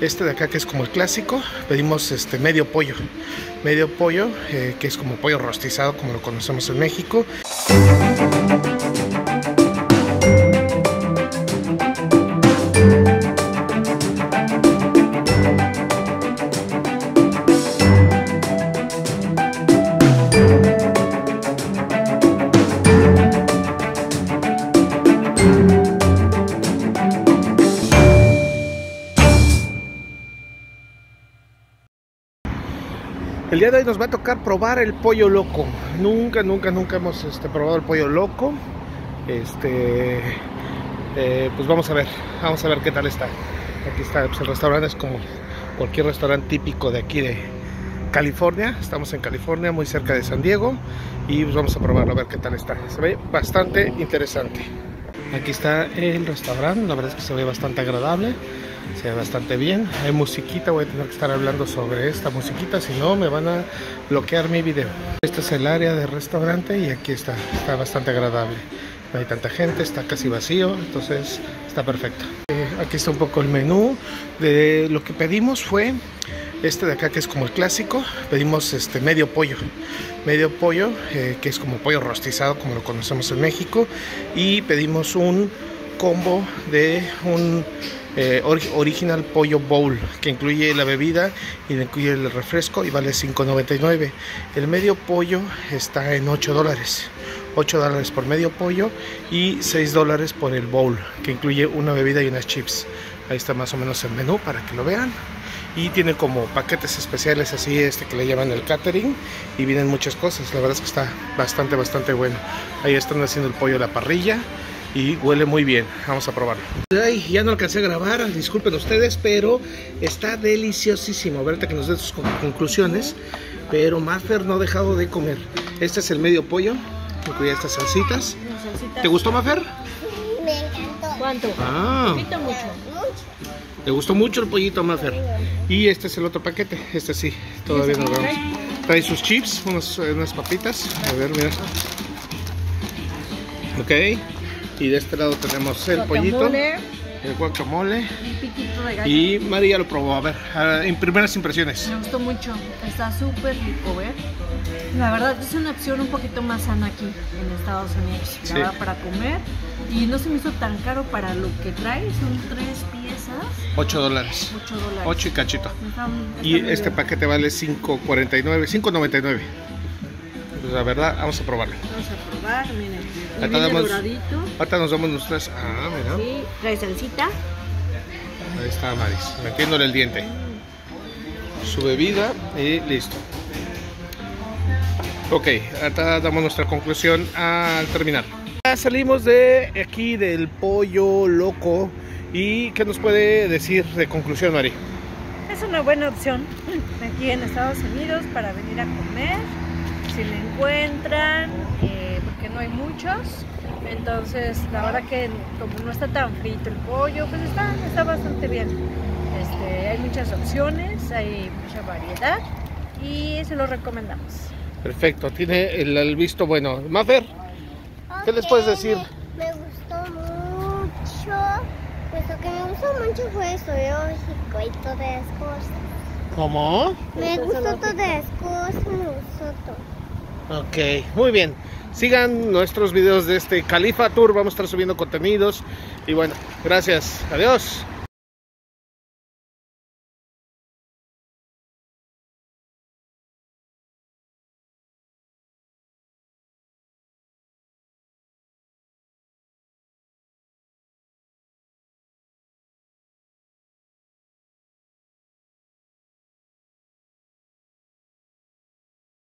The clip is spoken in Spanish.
Este de acá que es como el clásico, pedimos este medio pollo. Medio pollo, eh, que es como pollo rostizado, como lo conocemos en México. El día de hoy nos va a tocar probar el pollo loco. Nunca, nunca, nunca hemos este, probado el pollo loco. Este, eh, pues vamos a ver, vamos a ver qué tal está. Aquí está, pues el restaurante es como cualquier restaurante típico de aquí de California. Estamos en California, muy cerca de San Diego. Y pues vamos a probarlo a ver qué tal está. Se ve bastante interesante. Aquí está el restaurante, la verdad es que se ve bastante agradable se ve bastante bien. Hay musiquita, voy a tener que estar hablando sobre esta musiquita, si no me van a bloquear mi video. Este es el área del restaurante y aquí está, está bastante agradable. No hay tanta gente, está casi vacío, entonces está perfecto. Eh, aquí está un poco el menú. De lo que pedimos fue este de acá que es como el clásico. Pedimos este medio pollo, medio pollo eh, que es como pollo rostizado como lo conocemos en México y pedimos un combo de un eh, original pollo bowl que incluye la bebida y incluye el refresco y vale 5.99 el medio pollo está en 8 dólares. 8 dólares por medio pollo y 6 dólares por el bowl que incluye una bebida y unas chips. Ahí está más o menos el menú para que lo vean y tiene como paquetes especiales así este que le llaman el catering y vienen muchas cosas la verdad es que está bastante bastante bueno ahí están haciendo el pollo a la parrilla y huele muy bien. Vamos a probarlo. Ay, ya no alcancé a grabar, disculpen ustedes, pero está deliciosísimo. Ahorita que nos dé sus conclusiones. Pero Maffer no ha dejado de comer. Este es el medio pollo, incluye estas salsitas. ¿Te gustó Maffer? Me encantó. ¿Cuánto? Ah, Poquito mucho. ¿Te gustó mucho el pollito Maffer? Y este es el otro paquete, este sí, todavía no lo vemos. Trae sus chips, unas, unas papitas. A ver, mira. Ok. Y de este lado tenemos el pollito, el guacamole. y piquito de gallo. Y María lo probó. A ver, en primeras impresiones. Me gustó mucho. Está súper rico, ¿ver? La verdad es una opción un poquito más sana aquí en Estados Unidos. Sí. para comer. Y no se me hizo tan caro para lo que trae. Son tres piezas. 8 dólares. 8 dólares. 8 y cachito. Está- está Y este bien. paquete vale 5.49, 5.99. Pues la verdad, vamos a probarlo. Vamos a probar, miren. Viene damos- doradito. Ahorita nos damos nuestras. Ah, mira. Sí, trae salsita. Ahí está Maris, metiéndole el diente. Su bebida y listo. Ok, ahorita damos nuestra conclusión al terminar. Ya salimos de aquí del pollo loco. ¿Y qué nos puede decir de conclusión, Mari? Es una buena opción aquí en Estados Unidos para venir a comer. Si le encuentran, eh, porque no hay muchos. Entonces, la verdad que como no está tan frito el pollo, pues está, está bastante bien. Este, hay muchas opciones, hay mucha variedad y se lo recomendamos. Perfecto, tiene el, el visto bueno. Mafer, ¿Qué les puedes decir? Me, me gustó mucho. Pues lo que me gustó mucho fue zoológico y todas las cosas. ¿cómo? Me gustó todas las cosas, me gustó todo. Ok, muy bien. Sigan nuestros videos de este Califa Tour, vamos a estar subiendo contenidos. Y bueno, gracias. Adiós.